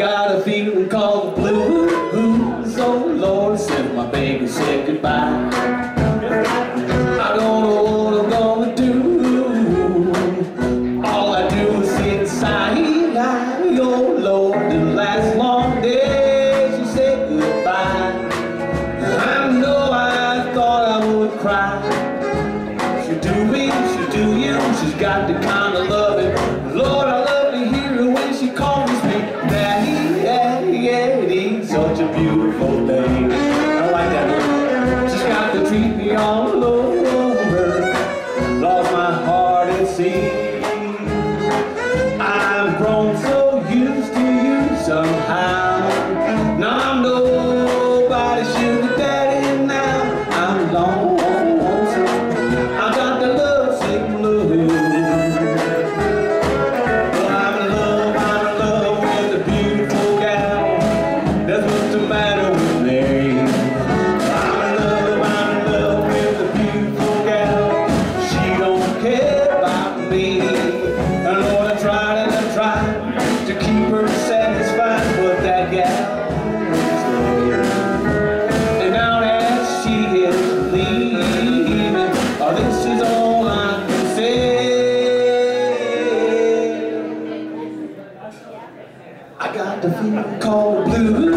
got a feeling called the blues. Oh Lord, said my baby said goodbye. I don't know what I'm gonna do. All I do is sit inside. I, oh Lord, the last long day she said goodbye. I know I thought I would cry. She'll do me, she do you, she's got the kind. I got the feeling called blue.